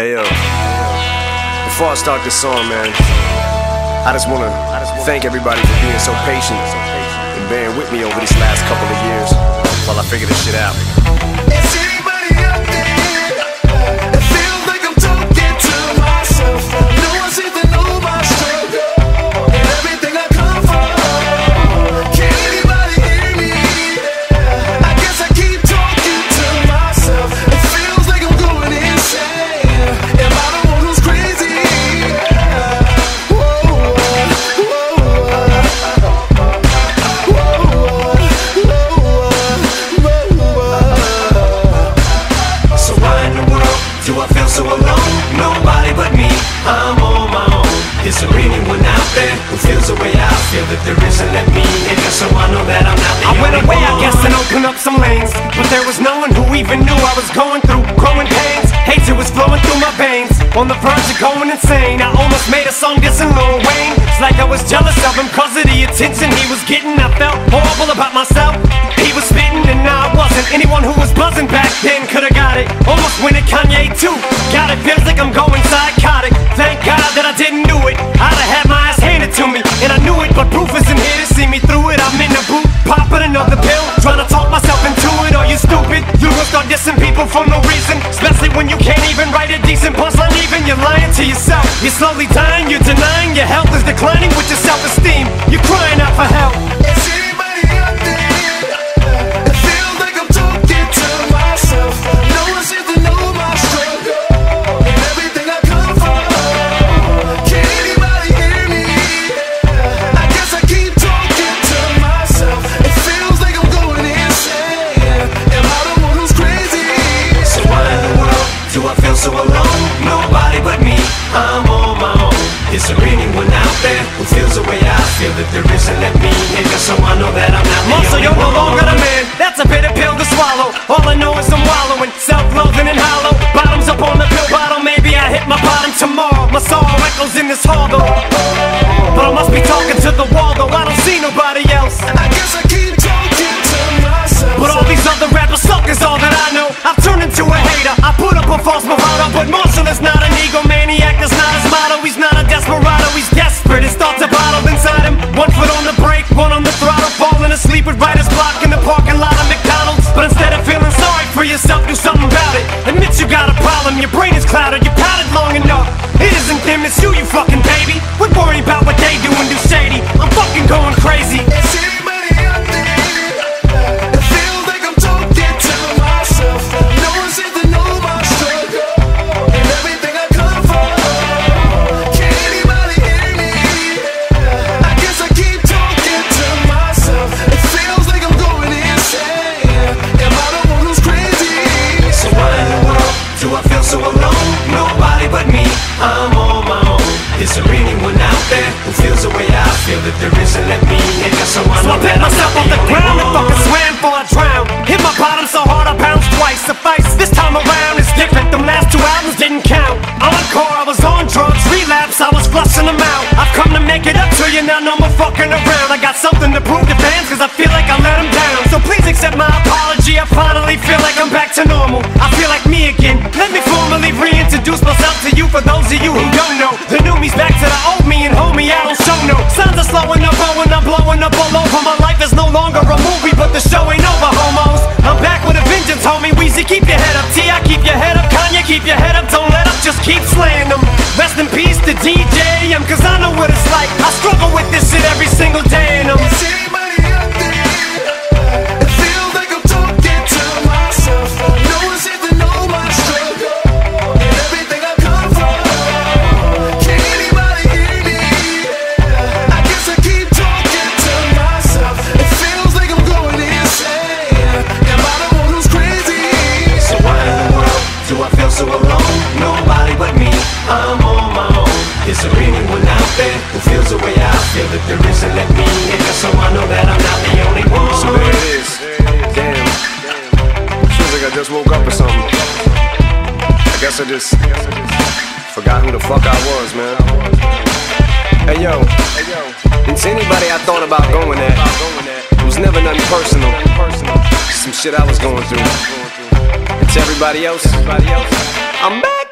Before I start this song, man, I just wanna thank everybody for being so patient and bearing with me over these last couple of years while I figure this shit out. Is there anyone out there who feels the way I feel that there isn't let me in? Just so I know that I'm not the I went away, I guess, and opened up some lanes. But there was no one who even knew I was going through growing pains. Hatred was flowing through my veins. On the verge of going insane. I almost made a song dissing Lil Wayne. It's like I was jealous of him cause of the attention he was getting. I felt horrible about myself. He was spitting and I wasn't. Anyone who was buzzing back then could've got it. Almost went at Kanye too. God, it feels like I'm going. That I didn't do it. I'd have had my ass handed to me. And I knew it, but proof isn't here to see me through it. I'm in the booth, popping another pill. Trying to talk myself into it. Are you stupid? You will start dissing people for no reason. Especially when you can't even write a decent punchline, even. You're lying to yourself. You're slowly dying, you're denying your health is declining with your self esteem. Is there anyone out there who feels the way I feel that there isn't let me in? Just so I know that I'm not only you're no longer the man. That's a bitter pill to swallow. All I know is I'm wallowing, self-loathing and hollow. Bottoms up on the pill bottle. Maybe I hit my bottom tomorrow. My sorrow echoes in this hall though. But I must be talking to the wall though. I don't see nobody else. I guess I keep talking to myself. But all these other rappers suck is all that I know. I've turned into a hater. I put up a false bravado, but Marshall is not an egomaniac. Yourself, do something about it. Admit you got a problem. Your brain is clouded. You pouted long there isn't let me in? So I I picked myself the the ground for those of you who don't know. The new me's back to the old me and hold me, I don't show no. Signs are slowing up, growing up, blowing up all over. My life is no longer a movie, but the show ain't over, homos. I'm back with a vengeance, homie. Weezy, keep your head up. T.I. keep your head up. Kanye, keep your head up. Don't let up, just keep slaying them. Rest in peace to DJ cause I know what it's anyone out there who feels the way I feel that there isn't let me in? So I know that I'm not the only one. So there it is. Damn. Feels like I just woke up or something. I guess I just forgot who the fuck I was, man. Hey yo, to anybody I thought about going at, it was never nothing personal. Some shit I was going through. To everybody else, I'm back.